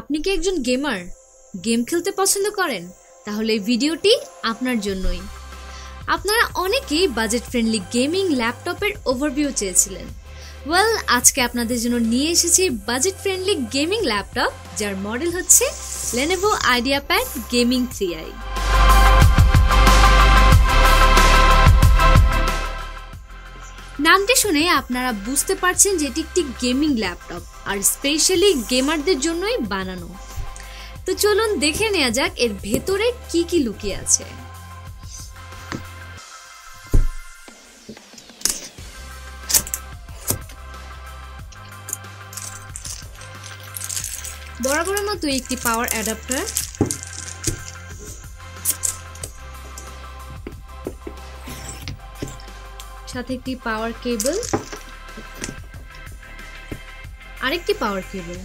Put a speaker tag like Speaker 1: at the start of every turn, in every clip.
Speaker 1: আপনি কি একজন গেমার? গেম খেলতে পছন্দ করেন? তাহলে এই ভিডিওটি আপনার জন্যই। আপনারা অনেকেই বাজেট ফ্রেন্ডলি গেমিং ল্যাপটপের ওভারভিউ চেয়েছিলেন। ওয়েল আজকে আপনাদের জন্য নিয়ে এসেছি বাজেট ফ্রেন্ডলি গেমিং ল্যাপটপ, যার মডেল হচ্ছে Lenovo IdeaPad gaming three I নামটি শুনে আপনারা বুঝতে পারছেন যে এটি একটি গেমিং ল্যাপটপ, আর স্পেশালি গেমারদের জন্যই বানানো। তো চলুন দেখে নেওয়া যাক এর ভেতরে কি কি লুকিয়ে আছে। বরাবরের মতো একটি পাওয়ার অ্যাডাপ্টার সাথে একটি পাওয়ার কেবল আরেকটি পাওয়ার কেবল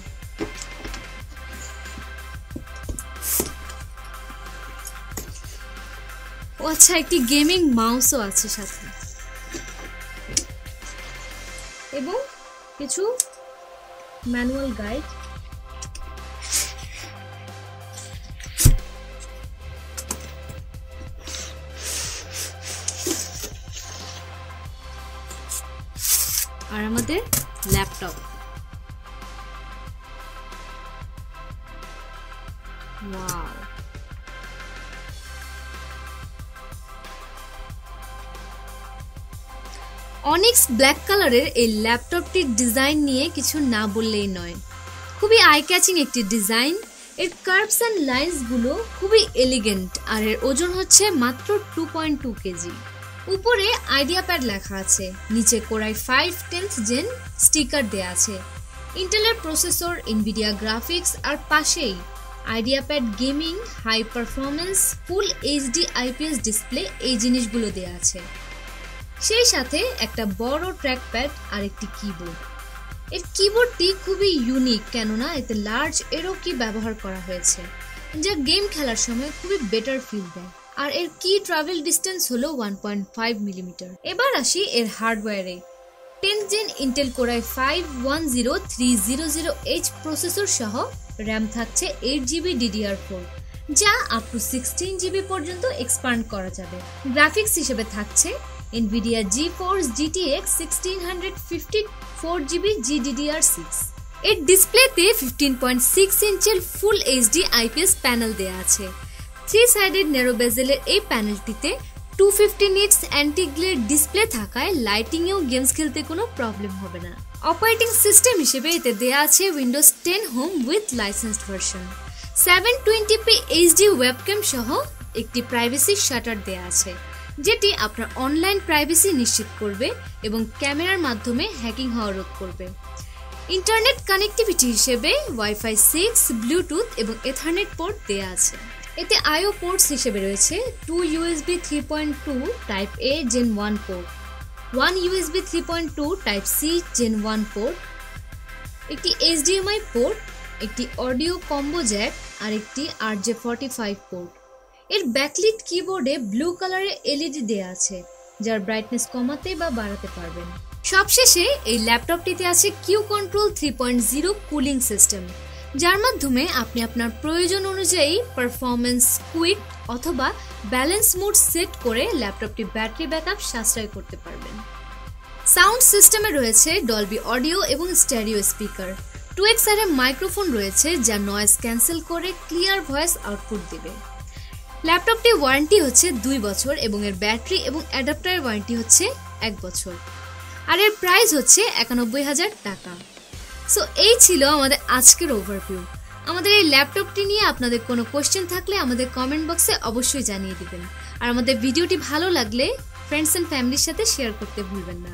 Speaker 1: ও আচ্ছা একটি গেমিং মাউসও আছে সাথে। এবং কিছু ম্যানুয়াল গাইড আর আমাদের ল্যাপটপ। অনিক্স ব্ল্যাক কালারের এই ল্যাপটপটির ডিজাইন নিয়ে কিছু না বললেই নয়। খুবই আই ক্যাচিং একটি ডিজাইন। এর কার্ভস অ্যান্ড লাইন্সগুলো খুবই এলিগেন্ট আর এর ওজন হচ্ছে মাত্র টু পয়েন্ট টু কেজি। উপরে আইডিয়া প্যাড লেখা আছে। নিচে core i five tenth gen sticker দেয়া আছে। ইন্টেলের প্রসেসর ইনভিডিয়া গ্রাফিক্স আর পাশেই IdeaPad gaming, high performance full HD, IPS display এই জিনিসগুলো দেয়া আছে। সেই সাথে একটা বড় ট্র্যাক প্যাড আর একটি কিবোর্ড এর কিবোর্ডটি খুবই ইউনিক কেননা এতে লার্জ এরও কি ব্যবহার করা হয়েছে, যা গেম খেলার সময় খুবই বেটার ফিল দেয়। আর এর কি ট্রাভেল ডিস্টেন্স হলো ওয়ান পয়েন্ট ফাইভ মিলিমিটার এবার আসি এর হার্ডওয়্যারে ten gen Intel Core i five one zero three zero zero H processor সহ র্যাম থাকছে এইট জিবি ডিডিআর ফোর যা আপ টু সিক্সটিন জিবি পর্যন্ত এক্সপান্ড করা যাবে। গ্রাফিক্স হিসেবে থাকছে Nvidia GeForce GTX sixteen hundred fifty four GB GDDR six এর ডিসপ্লেতে ফিফটিন পয়েন্ট সিক্স ইঞ্চের ফুল এইচডি আইপিএস প্যানেল দেওয়া আছে। থ্রি সাইডেড নেরো বেজেলের এই প্যানেলটিতে two fifty nits anti glare display থাকায় লাইটিংয়েও গেমস খেলতে কোনো প্রবলেম হবে না। অপারেটিং সিস্টেম হিসেবে এতে দেয়া আছে Windows ten home with licensed version seven twenty P HD webcam সহ একটি প্রাইভেসি শাটার দেয়া আছে, যেটি আপনার অনলাইন প্রাইভেসি নিশ্চিত করবে এবং ক্যামেরার মাধ্যমে হ্যাকিং হওয়া রোধ করবে। ইন্টারনেট কানেক্টিভিটি হিসেবে ওয়াইফাই সিক্স ব্লুটুথ এবং এথারনেট পোর্ট দেয়া আছে। এতে আইও পোর্টস হিসেবে রয়েছে two USB three point two type A gen one port one USB three point two type C gen one port একটি এইচডিএমআই পোর্ট একটি অডিও কম্বো জ্যাক আর একটি R J forty five port এর backlit কিবোর্ডে blue কালারের LED দেয়া আছে, যার ব্রাইটনেস কমাতে বা বাড়াতে পারবেন। সবশেষে এই ল্যাপটপটিতে আছে Q control three point zero cooling system যার মাধ্যমে আপনি আপনার প্রয়োজন অনুযায়ী পারফরমেন্স কুইক অথবা ব্যালেন্স মোড সেট করে ল্যাপটপটি ব্যাটারি ব্যাকআপ সাশ্রয় করতে পারবেন। সাউন্ড সিস্টেমে রয়েছে ডলবি অডিও এবং স্টেরিও স্পিকার টু এক্স আর মাইক্রোফোন রয়েছে যা নয়েজ ক্যান্সেল করে ক্লিয়ার ভয়েস আউটপুট দেবে। ল্যাপটপটির ওয়ারেন্টি হচ্ছে দুই বছর এবং এর ব্যাটারি এবং অ্যাডাপ্টারের ওয়ারেন্টি হচ্ছে এক বছর। আর এর প্রাইস হচ্ছে একানব্বই হাজার টাকা। সো এই ছিল আমাদের আজকের ওভারভিউ আমাদের এই ল্যাপটপটি নিয়ে আপনাদের কোনো কোয়েশ্চেন থাকলে আমাদের কমেন্ট বক্সে অবশ্যই জানিয়ে দিবেন। আর আমাদের ভিডিওটি ভালো লাগলে ফ্রেন্ডস অ্যান্ড ফ্যামিলির সাথে শেয়ার করতে ভুলবেন না।